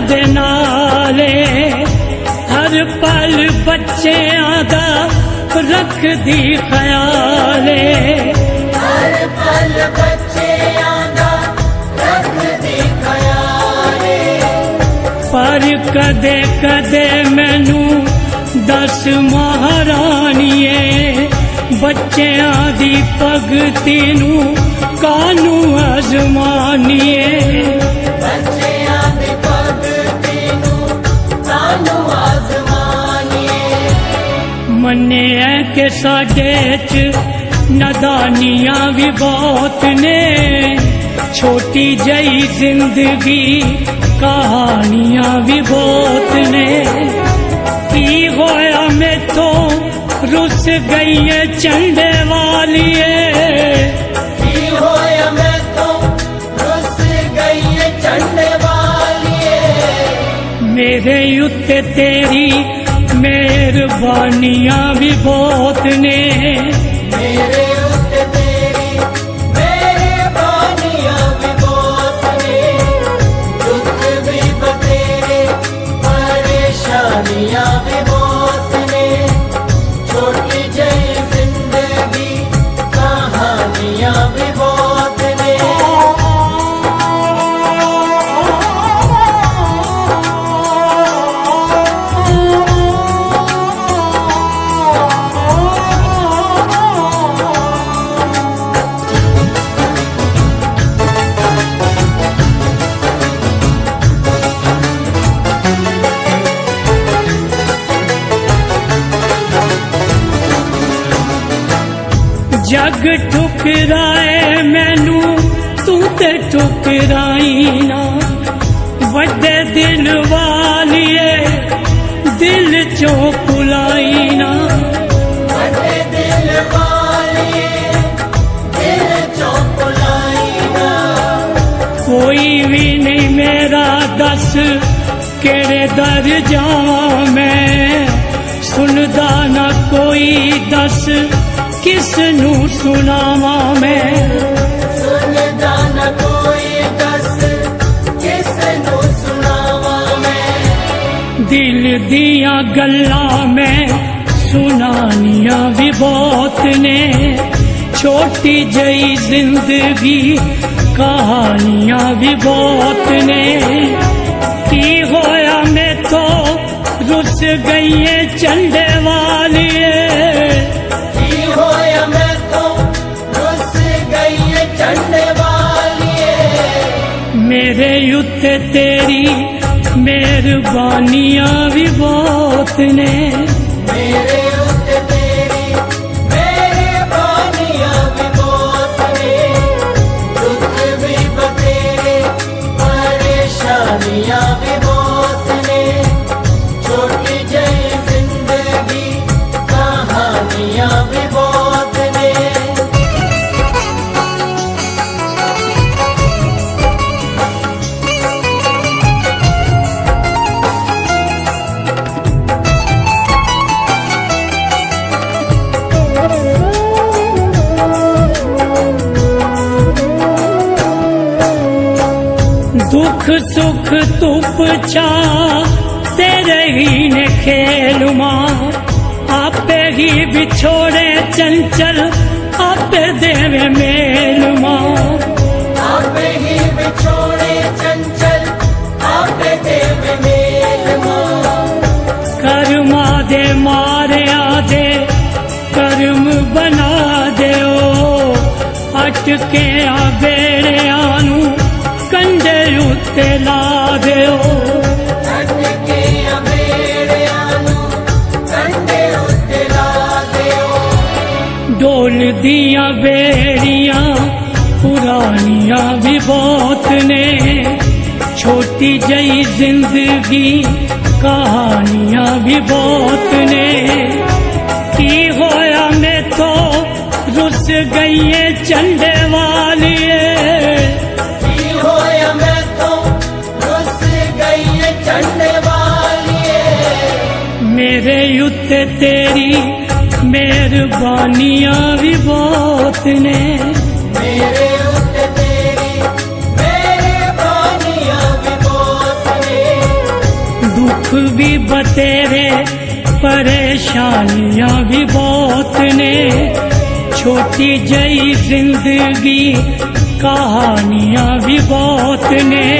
ਦੇ ਨਾਲੇ ਹਰ ਪਲ ਬੱਚਿਆਂ ਦਾ ਰੱਖਦੀ ਖਿਆਲੇ। ਹਰ ਪਲ ਬੱਚਿਆਂ ਦਾ ਰੱਖਦੀ ਖਿਆਲੇ। ਪਰ ਕਦੇ ਕਦੇ ਮੈਨੂੰ ਦਸ ਮਹਾਰਾਣੀਏ ਬੱਚਿਆਂ ਦੀ ਪਗਤੀ ਨੂੰ ਕਾਨੂੰ ਅਜ਼ਮਾਨੀਏ। ساڈے چ ندانیاں بھی بہت نے چھوٹی جئی زندگی کہانیاں بھی بہت نے کی میں تو رس گئی ہے چنڈے والی میرے اتنے تیری مہربانیاں بھی بہت نے۔ میرے ਜਗ ਠੁਕਰਾਏ ਮੈਨੂੰ ਤੂੰ ਤੇ ਠੁਕਰਾਈ ਨਾ। ਵੱਡੇ ਦਿਲ ਵਾਲੀਏ ਦਿਲ ਚੋਂ ਕੁਲਾਈ ਨਾ। ਵੱਡੇ ਦਿਲ ਵਾਲੀਏ ਦਿਲ ਚੋਂ ਨਾ। ਕੋਈ ਵੀ ਨਹੀਂ ਮੇਰਾ ਦੱਸ ਕਿਹੜੇ ਦਰ ਜਾਵਾਂ ਮੈਂ। ਸੁਣਦਾ ਨਾ ਕੋਈ ਦੱਸ کس نو سناواں میں؟ دل دیا گلا میں سنانیاں بھی بہت نے۔ چھوٹی جئی زندگی کہانیاں بھی بہت نے۔ کی ہویا میں تو رس گئی چنڈے والی ہے تیری مہربانیاں بھی بہت نے۔ سکھ تو پچھا تیرے نے کھیل ماں آپ ہی بچھوڑے چنچل آپ دے میل ماں بچھوڑے چنچل آپ دے میل ماں دے کرم بنا دٹکے اٹکے آبے ڈول دیا بیڑیاں، پرانیاں بھی بہت نے۔ چھوٹی جئی زندگی، کہانیاں بھی بہت نے۔ کی ہویا میں تو رس گئی چلے تے تیری مہربانیاں بھی بہت نے۔ دکھ بھی بتیرے پریشانیاں بھی بہت نے۔ چھوٹی جئی زندگی کہانیاں بھی بہت نے۔